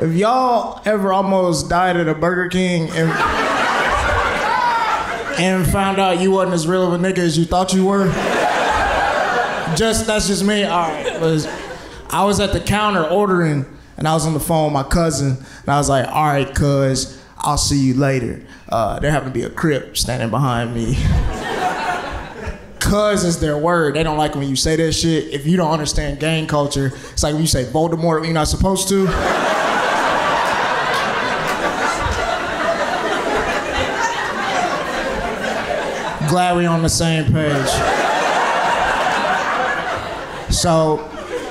if y'all ever almost died at a Burger King and and found out you wasn't as real of a nigga as you thought you were, just that's just me. All right, was I was at the counter ordering, and I was on the phone with my cousin, and I was like, "All right, cuz, I'll see you later." Uh, there happened to be a crip standing behind me. Cuz is their word. They don't like when you say that shit. If you don't understand gang culture, it's like when you say Voldemort you're not supposed to. Glad we on the same page. So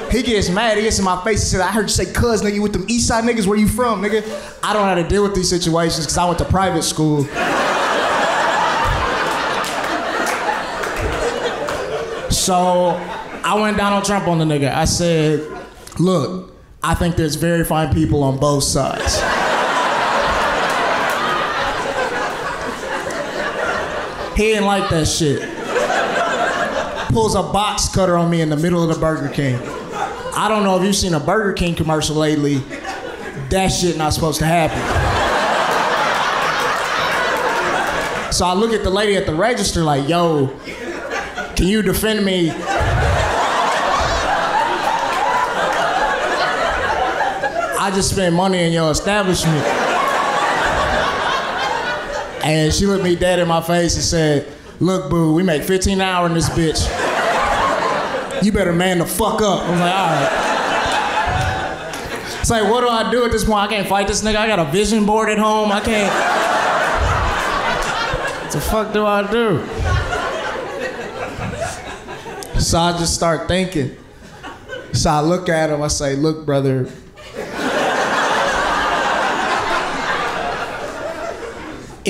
he gets mad. He gets in my face. He said, "I heard you say cuz nigga with them East Side niggas. Where you from, nigga?" I don't know how to deal with these situations because I went to private school. So I went Donald Trump on the nigga. I said, look, I think there's very fine people on both sides. He didn't like that shit. Pulls a box cutter on me in the middle of the Burger King. I don't know if you've seen a Burger King commercial lately. That shit not supposed to happen. So I look at the lady at the register like, yo, can you defend me? I just spent money in your establishment. And she looked me dead in my face and said, Look, boo, we make 15 an hour in this bitch. You better man the fuck up. I was like, all right. It's like, what do I do at this point? I can't fight this nigga. I got a vision board at home. I can't. What the fuck do I do? So I just start thinking. So I look at him, I say, look, brother.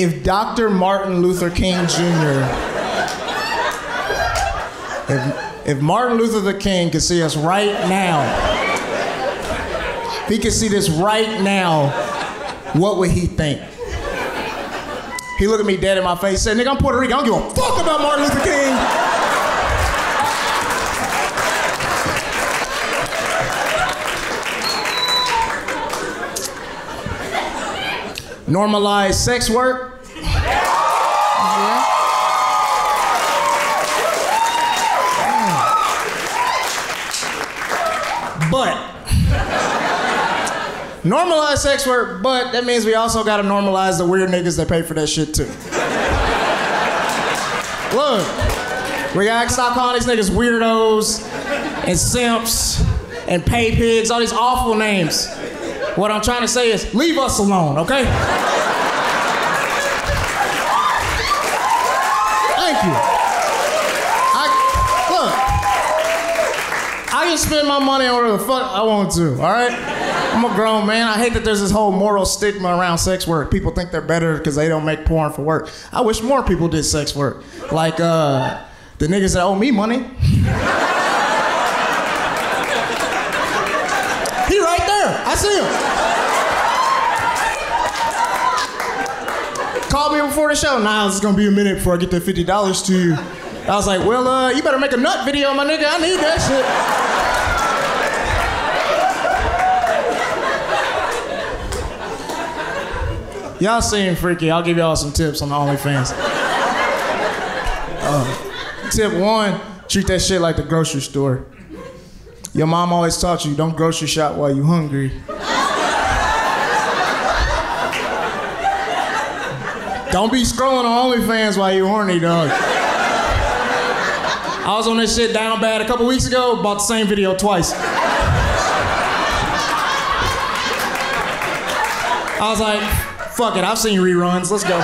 If Dr. Martin Luther King Jr. If, if Martin Luther King could see us right now, if he could see this right now, what would he think? He looked at me dead in my face, said, nigga, I'm Puerto Rican. I don't give a fuck about Martin Luther King. Normalize sex work. But normalize sex work, but that means we also gotta normalize the weird niggas that pay for that shit too. Look, we gotta stop calling these niggas weirdos and simps and pay pigs, all these awful names. What I'm trying to say is leave us alone, okay? Can spend my money on whatever the fuck I want to, all right? I'm a grown man. I hate that there's this whole moral stigma around sex work. People think they're better because they don't make porn for work. I wish more people did sex work. Like uh, the niggas that owe me money. He right there. I see him. Called me before the show. Nah, it's gonna be a minute before I get that fifty dollars to you. I was like, well, uh, you better make a nut video, my nigga. I need that shit. Y'all seem freaky. I'll give y'all some tips on the OnlyFans. Uh, tip one: treat that shit like the grocery store. Your mom always taught you don't grocery shop while you hungry. Don't be scrolling on OnlyFans while you horny, dog. I was on this shit down bad a couple weeks ago, bought the same video twice. I was like, fuck it, I've seen reruns, let's go.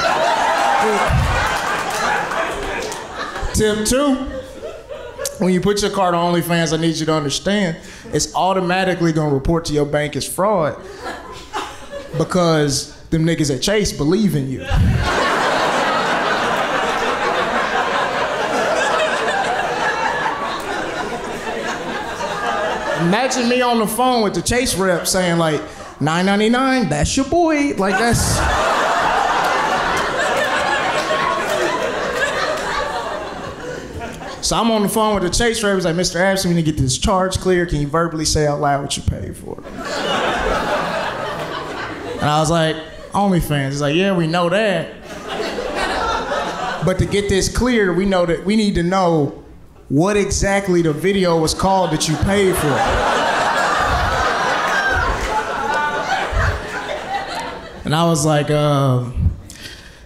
Tip two, when you put your card on OnlyFans, I need you to understand, it's automatically gonna report to your bank as fraud because them niggas at Chase believe in you. Imagine me on the phone with the Chase rep saying like, 9.99, that's your boy. Like that's. So I'm on the phone with the Chase rep. He's like, Mr. Anderson, we need to get this charge clear. Can you verbally say out loud what you paid for? And I was like, OnlyFans. He's like, yeah, we know that. But to get this clear, we know that we need to know what exactly the video was called that you paid for. And I was like, uh,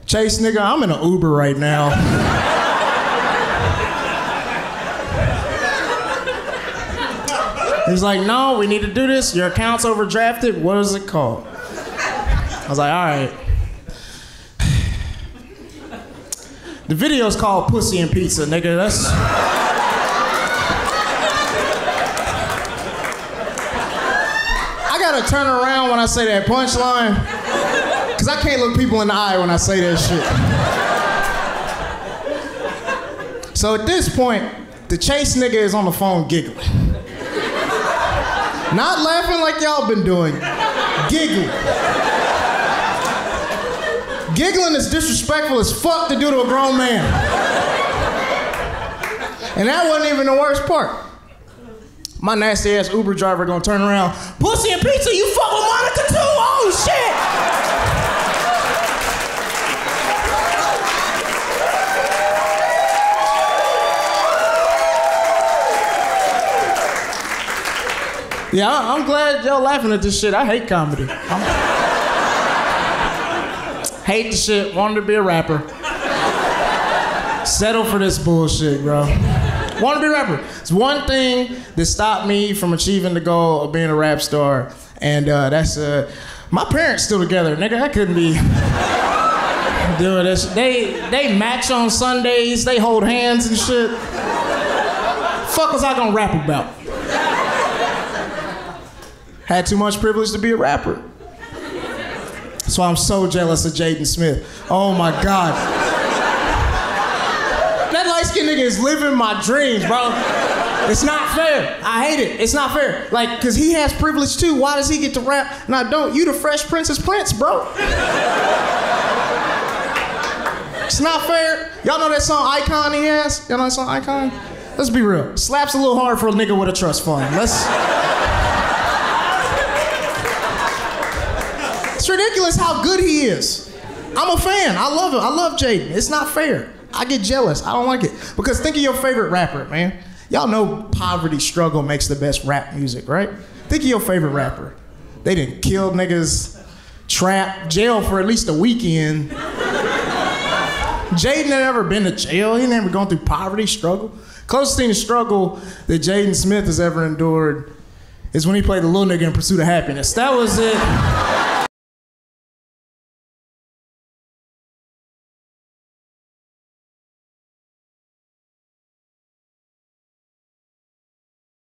Chase, nigga, I'm in an Uber right now. He's like, no, we need to do this. Your account's overdrafted. What is it called? I was like, all right. The video's called Pussy and Pizza, nigga. That's. I gotta turn around when I say that punchline. Cause I can't look people in the eye when I say that shit. So at this point, the chase nigga is on the phone giggling. Not laughing like y'all been doing, giggling. Giggling is disrespectful as fuck to do to a grown man. And that wasn't even the worst part. My nasty ass Uber driver gonna turn around, pussy and pizza, you fuck with Monica too? Oh shit! Yeah, I'm glad y'all laughing at this shit. I hate comedy. Hate the shit. Wanted to be a rapper. Settle for this bullshit, bro. Want to be a rapper. It's one thing that stopped me from achieving the goal of being a rap star, and uh, that's uh, my parents still together, nigga. I couldn't be doing this. They they match on Sundays. They hold hands and shit. Fuck was I gonna rap about? Had too much privilege to be a rapper. That's why I'm so jealous of Jaden Smith. Oh my God. Light skinned nigga is living my dreams, bro. It's not fair. I hate it. It's not fair. Like, cause he has privilege too. Why does he get to rap? And I don't. You the Fresh Princess Prince, bro. It's not fair. Y'all know that song Icon he has? Y'all know that song Icon? Let's be real. Slaps a little hard for a nigga with a trust fund. Let's. It's ridiculous how good he is. I'm a fan. I love him. I love Jaden. It's not fair. I get jealous. I don't like it. Because think of your favorite rapper, man. Y'all know poverty struggle makes the best rap music, right? Think of your favorite rapper. They didn't kill niggas, trap, jail for at least a weekend. Jaden had never been to jail. He never gone through poverty struggle. Closest thing to struggle that Jaden Smith has ever endured is when he played the little nigga in Pursuit of Happiness. That was it.